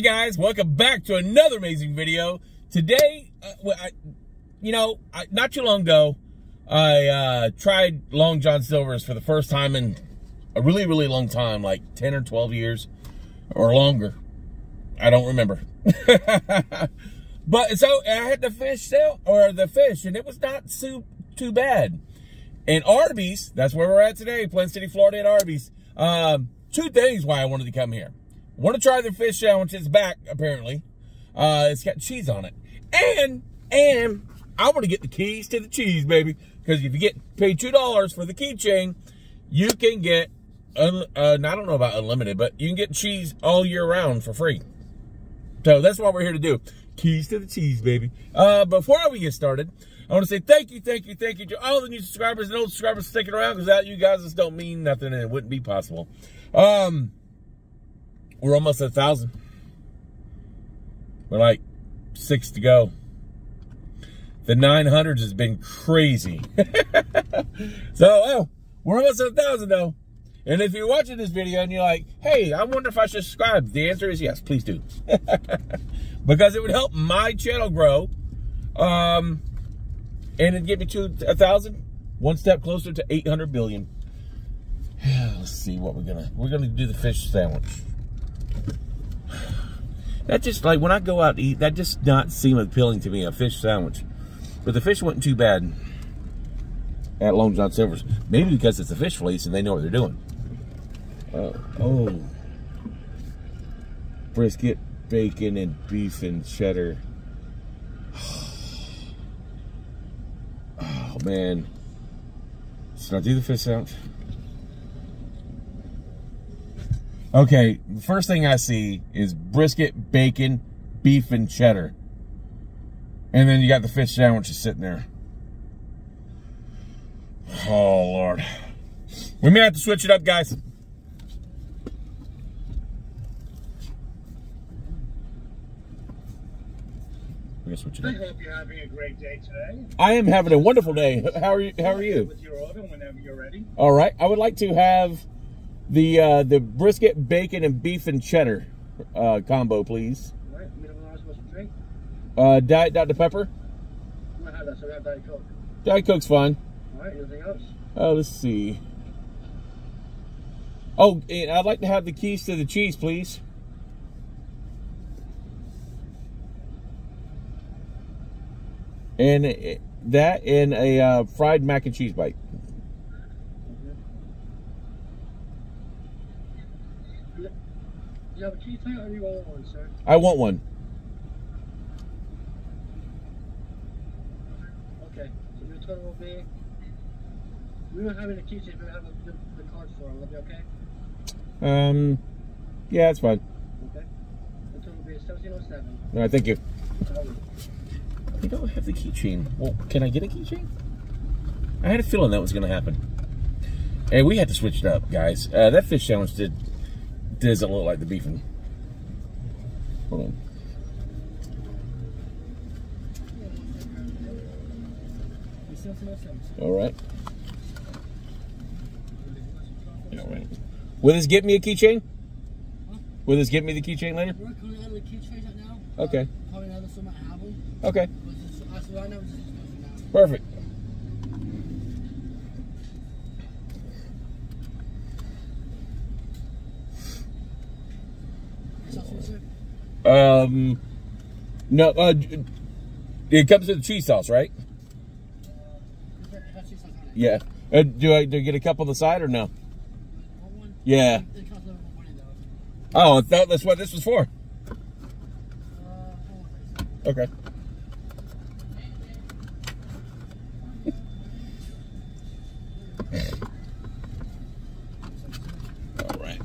Hey guys, welcome back to another amazing video. Today, uh, I, you know, I, not too long ago, I uh, tried Long John Silver's for the first time in a really, really long time, like 10 or 12 years or longer. I don't remember. but so I had the fish sale or the fish, and it was not too, too bad. And Arby's, that's where we're at today, Plant City, Florida at Arby's. Um, two things why I wanted to come here. Want to try their fish sandwich. It's back, apparently. Uh, it's got cheese on it. And, and I want to get the keys to the cheese, baby. Because if you get paid $2 for the keychain, you can get, uh, I don't know about unlimited, but you can get cheese all year round for free. So that's what we're here to do. Keys to the cheese, baby. Uh, before we get started, I want to say thank you, thank you, thank you to all the new subscribers and old subscribers sticking around because without you guys, this don't mean nothing and it wouldn't be possible. Um, we're almost at a thousand. We're like six to go. The 900s has been crazy. so, oh, we're almost at a thousand though. And if you're watching this video and you're like, hey, I wonder if I should subscribe, the answer is yes, please do. because it would help my channel grow. Um, and it'd get me to a thousand, one step closer to 800 billion. Let's see what we're gonna, we're gonna do the fish sandwich. That just, like, when I go out to eat, that just not seem appealing to me, a fish sandwich. But the fish wasn't too bad at Long John Silver's. Maybe because it's a fish fleece and they know what they're doing. Uh, oh. Brisket, bacon, and beef and cheddar. Oh, man. Should I do the fish sandwich? Okay, the first thing I see is brisket, bacon, beef, and cheddar. And then you got the fish sandwiches sitting there. Oh, Lord. We may have to switch it up, guys. We're gonna switch. I hope you're having a great day today. I am having a wonderful day. How are you? How are you? With your order whenever you're ready. All right. I would like to have the uh, the brisket, bacon, and beef and cheddar uh, combo, please. All right, minimum order supposed to drink. Uh, Diet Dr. Pepper. I'm gonna have that, so we have Diet Coke. Diet Coke's fine. All right, anything else? Oh, let's see. Oh, and I'd like to have the keys to the cheese, please. And that and a uh, fried mac and cheese bite. Do you have a key tank or do you want one, sir? I want one. Okay, so your total will be. We don't have any key tank, but we have the, the, the card for it. Will that be okay? Um, yeah, that's fine. Okay. The total will be 1707. All right, thank you. I don't have the keychain. Well, can I get a keychain? I had a feeling that was going to happen. Hey, we had to switch it up, guys. Uh, that fish sandwich did doesn't look like the beef one. Hold on. All right. All right. Will this get me a keychain? Will this get me the keychain later? We're currently out of the key change right now. Okay. Probably might have them. Okay. But Um, no, uh, it comes with the cheese sauce, right? Yeah. Uh, do I do I get a cup on the side or no? Yeah. Oh, I thought that's what this was for. Okay. All right.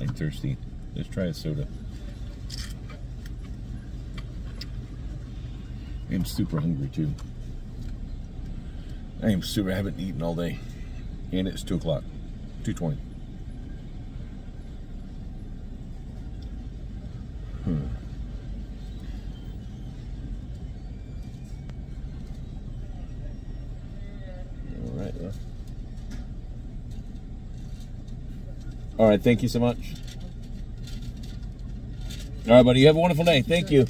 I'm thirsty. Let's try a soda. I'm super hungry too. I am super, I haven't eaten all day. And it's 2 o'clock, 2.20. Hmm. All right. Well. All right. Thank you so much. All right, buddy. You have a wonderful day. Thank you.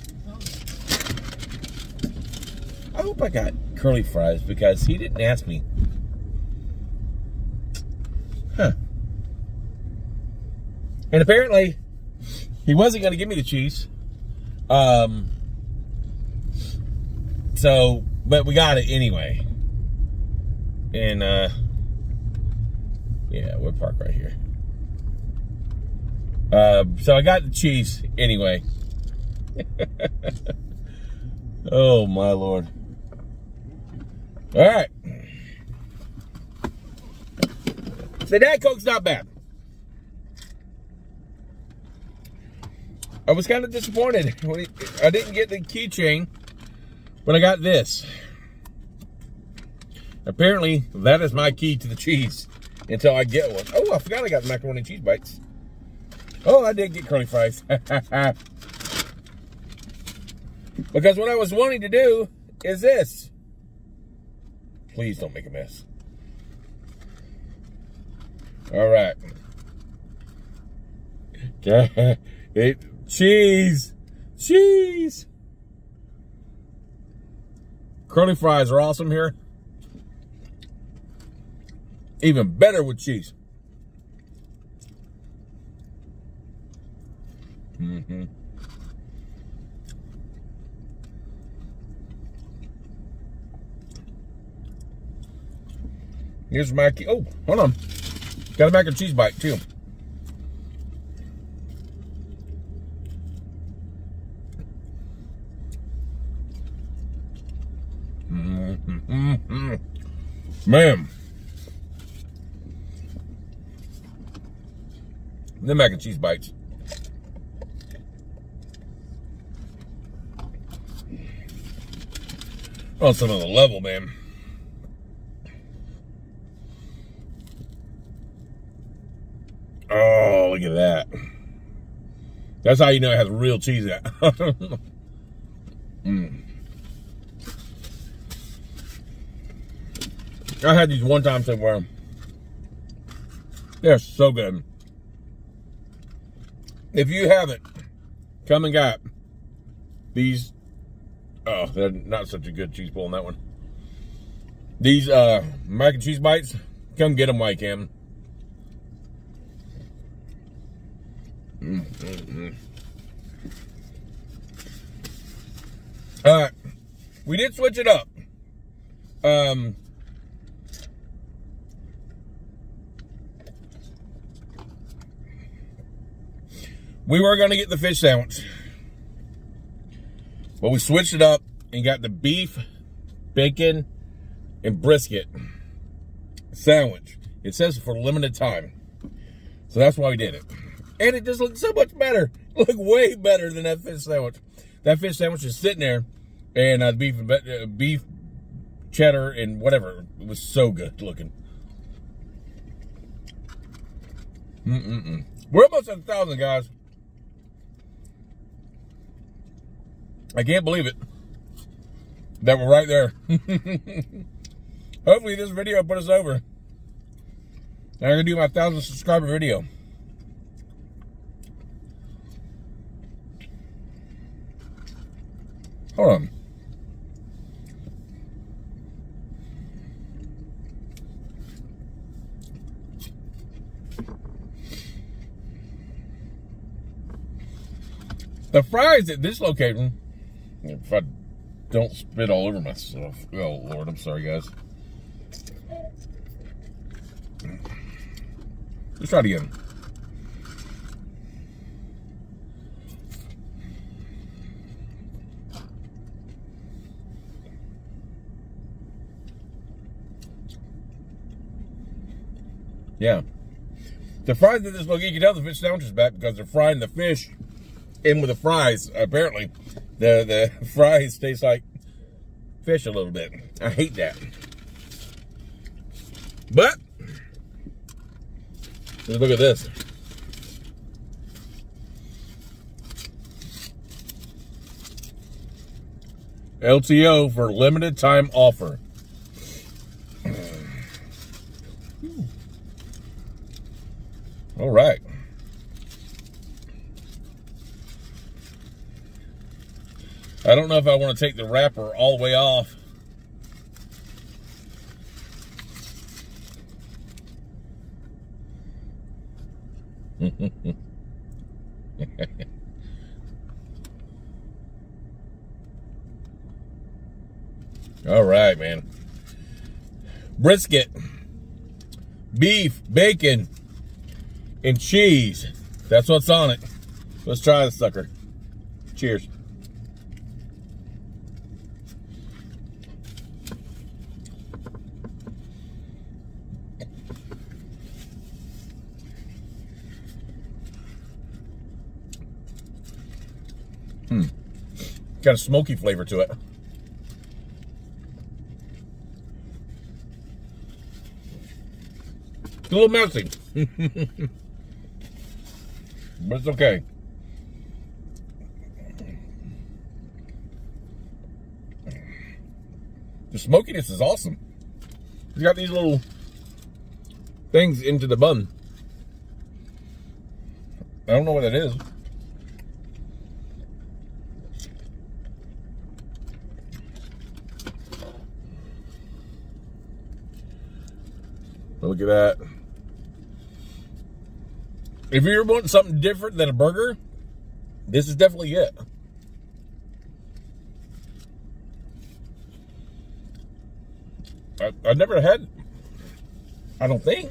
I hope I got curly fries because he didn't ask me. Huh. And apparently, he wasn't going to give me the cheese. Um. So, but we got it anyway. And, uh, yeah, we're parked right here. Uh, so I got the cheese anyway. oh, my Lord. All right. So that Coke's not bad. I was kind of disappointed when he, I didn't get the keychain, but I got this. Apparently, that is my key to the cheese until I get one. Oh, I forgot I got the macaroni cheese bites. Oh, I did get curly fries. because what I was wanting to do is this. Please don't make a mess. All right. it, cheese. Cheese. Curly fries are awesome here. Even better with cheese. Mm-hmm. Here's my key. Oh, hold on. Got a mac and cheese bite too. Mm -hmm. Man. The mac and cheese bites. On some other level, man. Oh, look at that. That's how you know it has real cheese at. mm. I had these one time somewhere. They're so good. If you haven't, come and got these. Oh, they're not such a good cheese pull on that one. These uh, mac and cheese bites, come get them, Mike Cam. Mm, mm, mm. All right, we did switch it up. Um, we were going to get the fish sandwich, but we switched it up and got the beef, bacon, and brisket sandwich. It says for limited time. So that's why we did it. And it just looked so much better. Looked way better than that fish sandwich. That fish sandwich is sitting there, and uh, beef, uh, beef, cheddar, and whatever. It was so good looking. Mm-mm-mm. We're almost at a thousand, guys. I can't believe it that we're right there. Hopefully this video put us over. I'm going to do my 1,000 subscriber video. Hold on. The fries at this location, if I don't spit all over myself. Oh, Lord, I'm sorry, guys. Let's try it again. Yeah. The fries at this location, you can tell the fish sandwich is back because they're frying the fish in with the fries. Apparently, the the fries taste like fish a little bit. I hate that. But look at this. LTO for limited time offer. All right. I don't know if I want to take the wrapper all the way off. all right, man. Brisket, beef, bacon, and cheese. That's what's on it. Let's try this sucker. Cheers. Hmm. Got a smoky flavor to it. It's a little messy. but it's okay. The smokiness is awesome. It's got these little things into the bun. I don't know what that is. Look at that. If you're wanting something different than a burger, this is definitely it. I, I've never had, I don't think.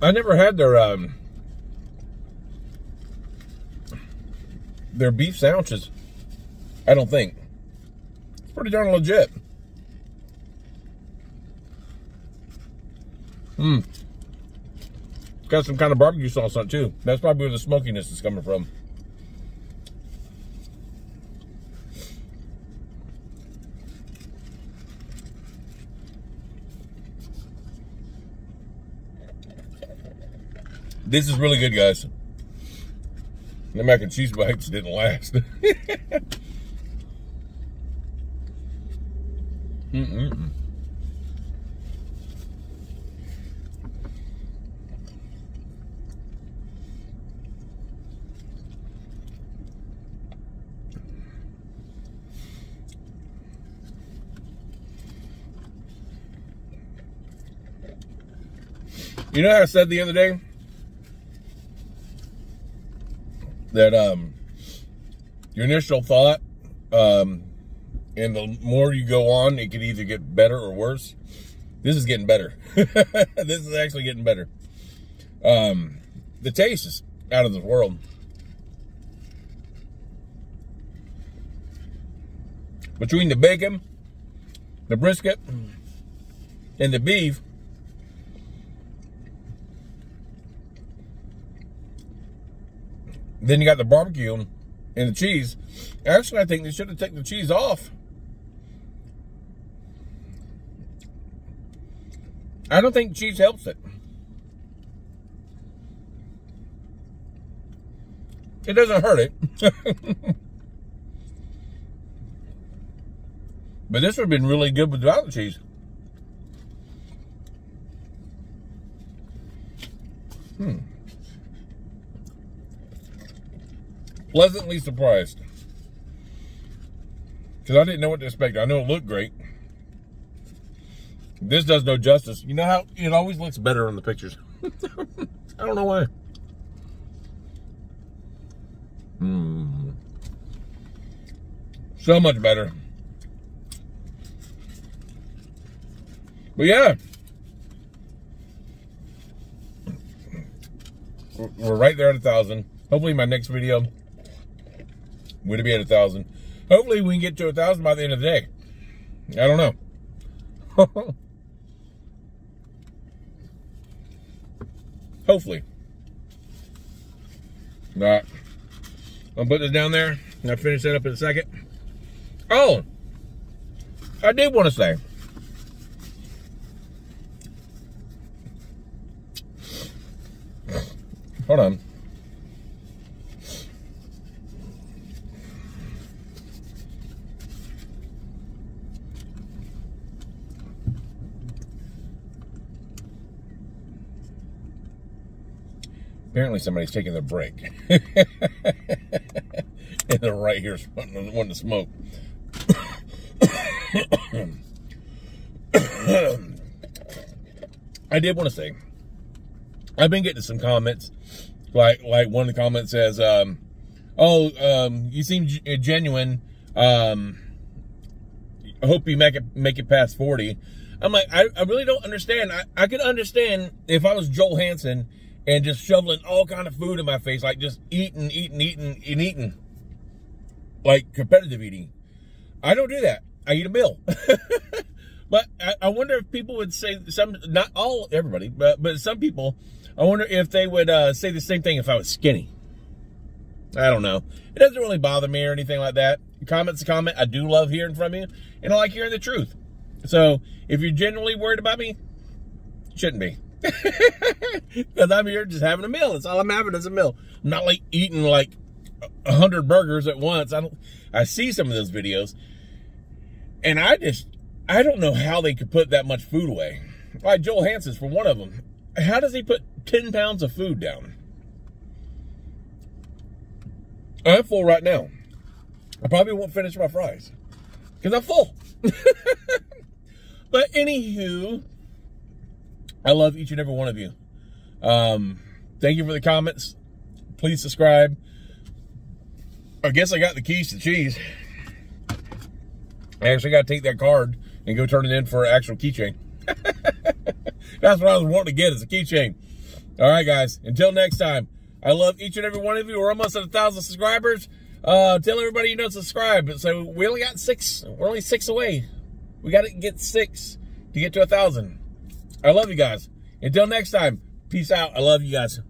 I never had their um their beef sandwiches. I don't think. It's pretty darn legit. Hmm. Got some kind of barbecue sauce on it too. That's probably where the smokiness is coming from. This is really good, guys. The mac and cheese bites didn't last. Mm-mm. You know I said the other day that um your initial thought um and the more you go on, it could either get better or worse. This is getting better. this is actually getting better. Um, the taste is out of the world. Between the bacon, the brisket, and the beef, then you got the barbecue and the cheese. Actually, I think they should have taken the cheese off. I don't think cheese helps it. It doesn't hurt it. but this would have been really good without the cheese. Hmm. Pleasantly surprised. Because I didn't know what to expect. I know it looked great. This does no justice. You know how it always looks better in the pictures. I don't know why. Hmm. So much better. But yeah. We're right there at a thousand. Hopefully my next video we're be at a thousand. Hopefully, we can get to a thousand by the end of the day. I don't know. Hopefully. not. I'll put this down there. I'll finish that up in a second. Oh, I did want to say. Hold on. Apparently somebody's taking their break. and they're right here wanting, to smoke. I did want to say, I've been getting some comments. Like, like one of the comments says, um, "Oh, um, you seem genuine. Um, I hope you make it make it past 40." I'm like, I, I really don't understand. I, I could understand if I was Joel Hansen and just shoveling all kind of food in my face, like just eating, eating, eating, and eating, like competitive eating. I don't do that. I eat a meal. but I, I, wonder if people would say some, not all, everybody, but but some people. I wonder if they would uh, say the same thing if I was skinny. I don't know. It doesn't really bother me or anything like that. Comment's comment. I do love hearing from you, and I like hearing the truth. So if you're genuinely worried about me, shouldn't be. Because I'm here just having a meal. That's all I'm having is a meal. I'm not like eating like a hundred burgers at once. I don't. I see some of those videos, and I just I don't know how they could put that much food away. Like Joel Hansen's for one of them. How does he put ten pounds of food down? I'm full right now. I probably won't finish my fries because I'm full. but anywho, I love each and every one of you. Um, thank you for the comments. Please subscribe. I guess I got the keys to cheese. I actually got to take that card and go turn it in for an actual keychain. That's what I was wanting to get is a keychain. All right, guys. Until next time, I love each and every one of you. We're almost at a thousand subscribers. Uh, tell everybody you don't subscribe. So we only got six. We're only six away. We got to get six to get to a thousand. I love you guys. Until next time, peace out. I love you guys.